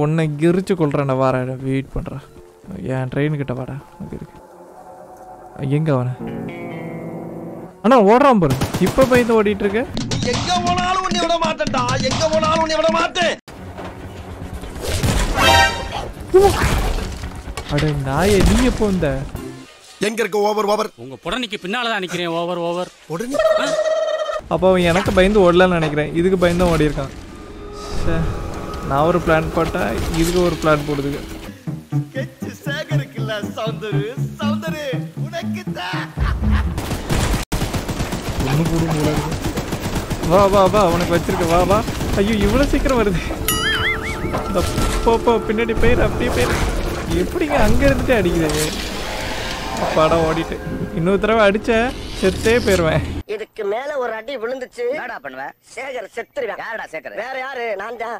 உன்னை எரிச்சு கொள்றேன் நான் வரேன் வெயிட் பண்ணுறேன் என் ட்ரெயின் கிட்ட வாடா எங்க அவன? அண்ணா ஓடுறான் பாரு. இப்போ பயந்து ஓடிட்டு இருக்க எங்க போனாலும் உன்னை விட மாட்டேன்டா. எங்க போனாலும் உன்னை விட மாட்டேன். அட நாயே நீ எப்போ வந்த? எங்க இருக்க ஓவர் ஓவர் உங்க புடனைக்கு பின்னால தான் நிக்கிறேன் ஓவர் ஓவர் உடனே? அப்போ அவன் எனக்கு பயந்து ஓடலான்னு நினைக்கிறேன். இதுக்கு பயந்து ஓடி இருக்கான் ச்சே, நான் ஒரு பிளான் போட்டா இதுக்கு ஒரு பிளான் போடுதுங்க. கெச்சு சேகருக்குல்ல சௌந்தரு சௌந்தரு உனக்கு ஒன்று கூட போல வா வா வா உனக்கு வச்சிருக்க வா வா. ஐயோ இவ்வளோ சீக்கிரம் வருது. இந்த போ போ பின்னாடி போயிரு அப்படியே போயிரு. எப்படிங்க அங்கே இருந்துட்டு அடிக்குது படம் ஓடிட்டு. இன்னொரு தடவை அடிச்ச செத்தே போயிடுவேன் இதுக்கு மேல ஒரு அடி விழுந்துச்சு. என்னடா பண்ணுவ? சேகர் செத்துருவேன். யாரடா சேகர்? வேற யாரு? நான் தான்.